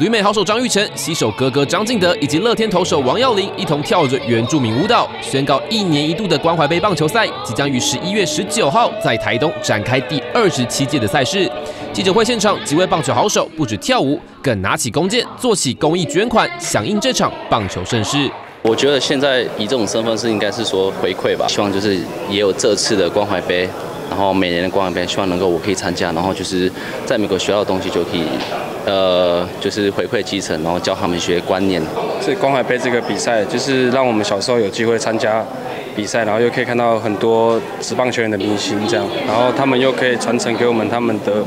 旅美好手张玉成、西手哥哥张敬德以及乐天投手王耀林一同跳着原住民舞蹈，宣告一年一度的关怀杯棒球赛即将于十一月十九号在台东展开第二十七届的赛事。记者会现场，几位棒球好手不止跳舞，更拿起弓箭做起公益捐款，响应这场棒球盛事。我觉得现在以这种身份是应该是说回馈吧，希望就是也有这次的关怀杯，然后每年的关怀杯，希望能够我可以参加，然后就是在美国学到的东西就可以，呃，就是回馈基层，然后教他们学观念。所以关怀杯这个比赛，就是让我们小时候有机会参加比赛，然后又可以看到很多职棒球员的明星这样，然后他们又可以传承给我们他们的。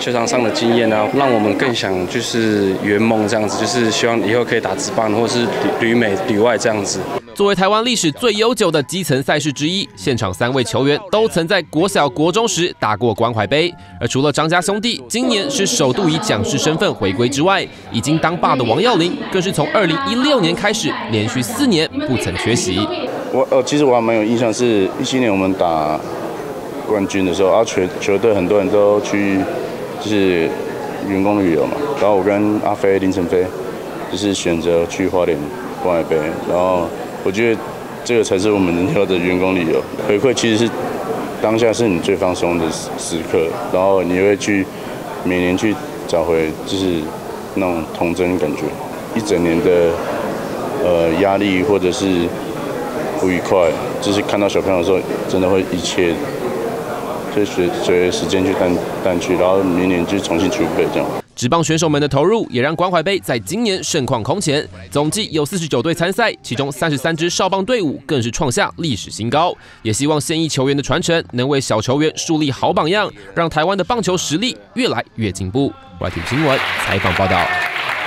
球场上的经验啊，让我们更想就是圆梦这样子，就是希望以后可以打职棒，或是旅美、旅外这样子。作为台湾历史最悠久的基层赛事之一，现场三位球员都曾在国小、国中时打过关怀杯。而除了张家兄弟今年是首度以讲师身份回归之外，已经当爸的王耀林更是从二零一六年开始，连续四年不曾缺席。我呃，其实我还蛮有印象，是一七年我们打冠军的时候，啊球球队很多人都去。就是员工旅游嘛，然后我跟阿飞林晨飞，就是选择去花莲关海杯，然后我觉得这个才是我们能要的员工旅游回馈，其实是当下是你最放松的时时刻，然后你会去每年去找回就是那种童真感觉，一整年的呃压力或者是不愉快，就是看到小朋友的时候，真的会一切。就随随时间去淡淡去，然后明年就重新储备这样。职棒选手们的投入也让关怀杯在今年盛况空前，总计有四十九队参赛，其中三十三支少棒队伍更是创下历史新高。也希望现役球员的传承能为小球员树立好榜样，让台湾的棒球实力越来越进步。外体新闻采访报道。